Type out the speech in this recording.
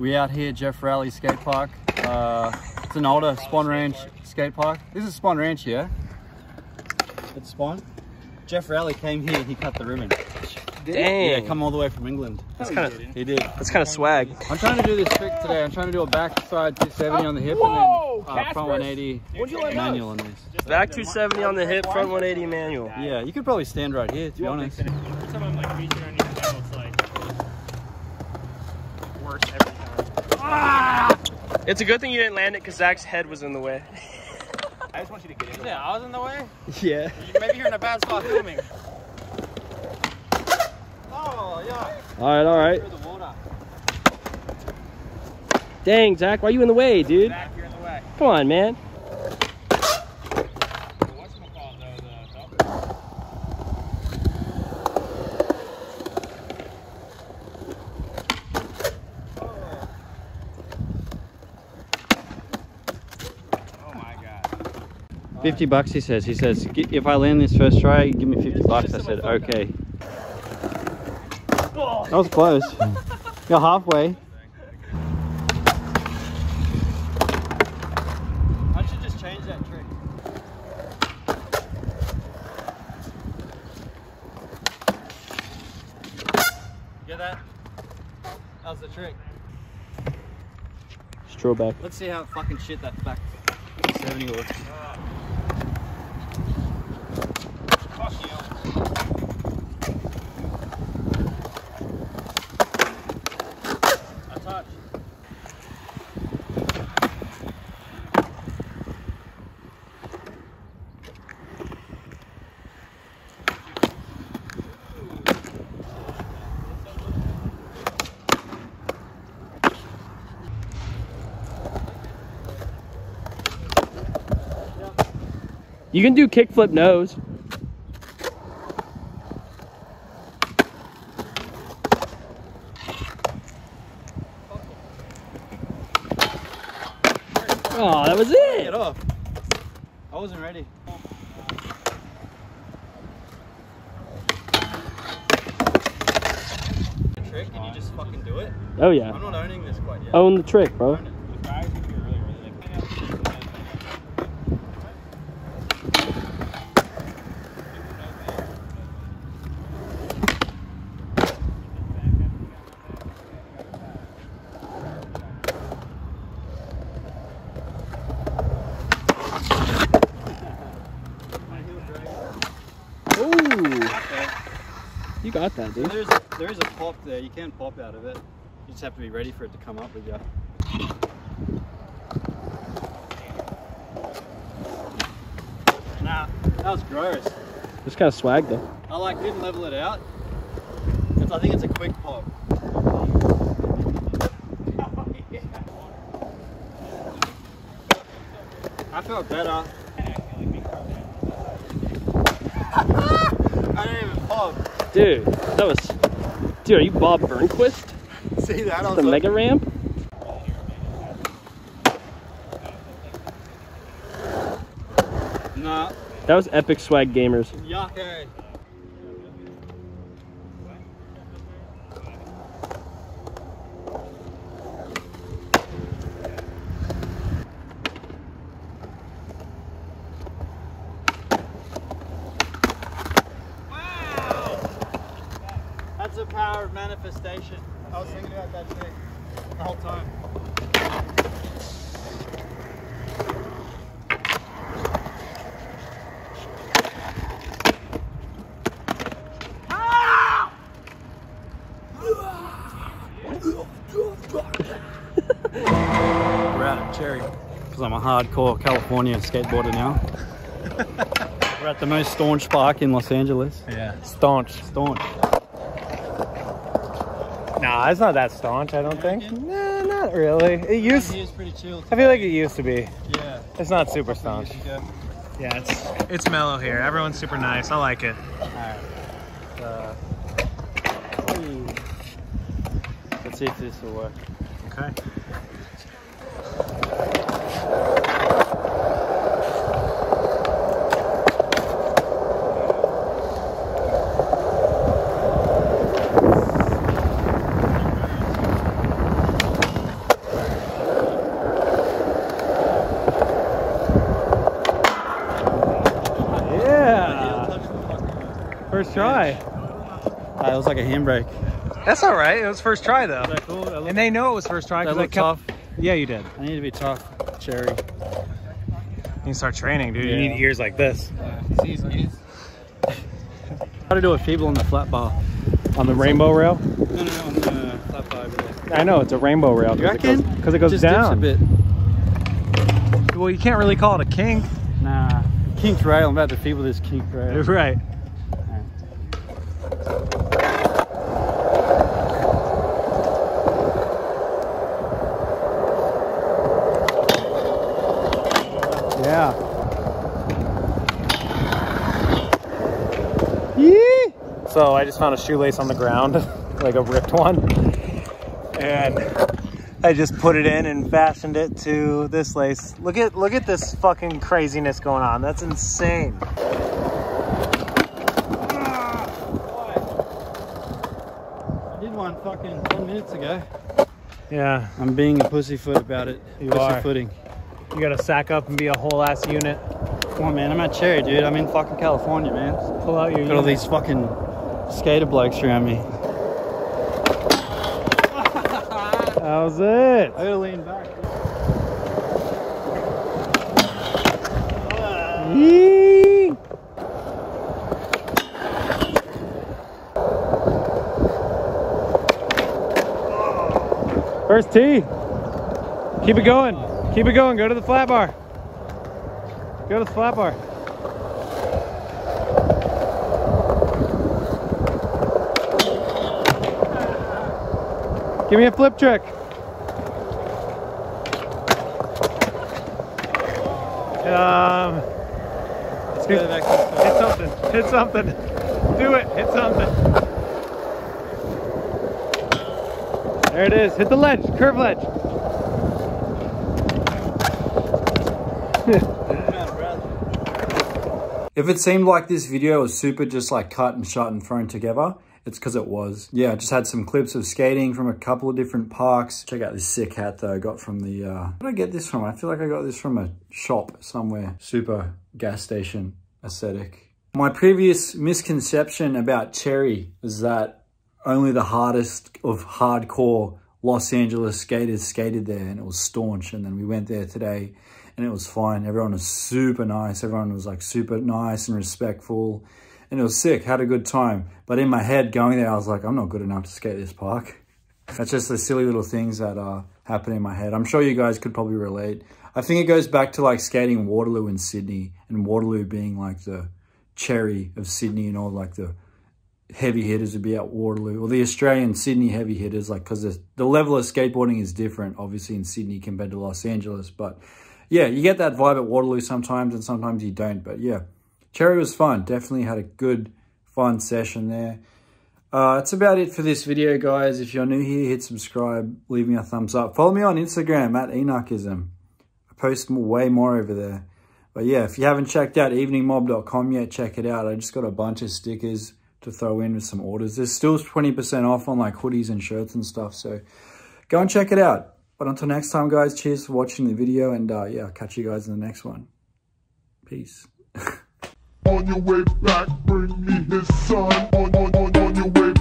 We out here, Geoff Rowley Skate Park. Uh, it's an older Spohn Ranch skate park. This is Spohn Ranch here. It's Spohn. Geoff Rowley came here, he cut the ribbon. Dang. Yeah, come all the way from England. That's kind of He did. that's kind of swag. I'm trying to do this trick today. I'm trying to do a backside 270 on the hip and then uh, front 180 manual on this. Back 270 on the hip, front 180 manual. Yeah, you could probably stand right here, to be honest. Every time I'm like reaching on your channel, it's like worse every time. It's a good thing you didn't land it because Zach's head was in the way. I just want you to get in. Yeah, I was in the way. Yeah. Maybe you're in a bad spot filming. Oh, yeah. All right, all right. Dang, Zach, why are you in the way, dude? Back, you're in the way. Come on, man. Whatchamacallit, though, the- Oh my god. 50 bucks, he says. He says, if I land this first try, give me 50 bucks. I said, okay. That was close. You're halfway. I should just change that trick. Get that? That was the trick. Stroll back. Let's see how fucking shit that back 70 was. Fuck you. A touch. You can do kickflip nose. Oh, that was Get it. off. I wasn't ready. Trick and you just fucking do it. Oh yeah. I'm not owning this quite yet. Own the trick, bro. Own it. The guys were here earlier, were they like, "Clean up, clean up, clean up." Ooh. You got that, dude. There's there is a pop there. You can pop out of it. You just have to be ready for it to come up with you. Nah, that was gross. Just kind of swag though. I like didn't level it out. It's, I think it's a quick pop. I felt better. I didn't even pop. Dude, that was. Dude, are you Bob Burnquist? See that? The mega ramp? Nah, That was epic swag gamers. yuck. eh? That's the power of manifestation. I was thinking about that trick the whole time. We're out at Cherry because I'm a hardcore California skateboarder now. We're at the most staunch park in Los Angeles. Yeah, staunch. Staunch. Nah, it's not that staunch, I don't think. Nah, not really. It used. Here's pretty chill. I feel like it used to be. Yeah. It's not super staunch. Yeah, it's it's mellow here. Everyone's super nice. I like it. Uh, let's see if this will work. Okay. First try. Uh, it was like a handbrake. That's all right. It was first try though. That cool? That And they know it was first try that because I look kept. tough. Yeah, you did. I need to be tough, Cherry. You can start training, dude. You need ears like this. How to do a feeble on the flat bar? On the rainbow rail? No, no, no, on the flat bar over. I know, it's a rainbow rail. You reckon? Because it goes, Just down. dips a bit. Well, you can't really call it a kink. Nah. Kinked rail. I'm about to feeble this kinked rail. Right. Yeah. Yee! So I just found a shoelace on the ground, like a ripped one. And I just put it in and fastened it to this lace. Look at look at this fucking craziness going on. That's insane. I did one fucking 10 minutes ago. Yeah, I'm being a pussyfoot about it. You are. You gotta sack up and be a whole ass unit. Come on, man. I'm at Cherry, dude. I'm in fucking California, man. Pull out your Got all these fucking skater blokes around me. How's it? I gotta lean back. Yee! First tee. Keep it going. Keep it going. Go to the flat bar. Go to the flat bar. Give me a flip trick. Um, Let's go back to Hit something. Hit something. Do it. Hit something. There it is. Hit the ledge. Curve ledge. If it seemed like this video was super just like cut and shot and thrown together, it's because it was. Yeah, I just had some clips of skating from a couple of different parks. Check out this sick hat that I got from the, uh, where did I get this from? I feel like I got this from a shop somewhere. Super gas station aesthetic. My previous misconception about Cherry is that only the hardest of hardcore Los Angeles skaters skated there and it was staunch. And then we went there today and it was fine. Everyone was super nice. Everyone was like super nice and respectful and it was sick. Had a good time. But in my head going there, I was like, I'm not good enough to skate this park. That's just the silly little things that uh, happen in my head. I'm sure you guys could probably relate. I think it goes back to like skating Waterloo in Sydney and Waterloo being like the cherry of Sydney and all like the heavy hitters would be at Waterloo or the Australian Sydney heavy hitters like because the, the level of skateboarding is different obviously in Sydney compared to Los Angeles but yeah you get that vibe at Waterloo sometimes and sometimes you don't but yeah Cherry was fun definitely had a good fun session there uh, that's about it for this video guys if you're new here hit subscribe leave me a thumbs up follow me on Instagram at Enukism I post way more over there but yeah, if you haven't checked out eveningmob.com yet, check it out. I just got a bunch of stickers to throw in with some orders. There's still 20% off on like hoodies and shirts and stuff. So go and check it out. But until next time, guys, cheers for watching the video. And uh, yeah, I'll catch you guys in the next one. Peace. On your way back, bring me his son. On, on, on, on your way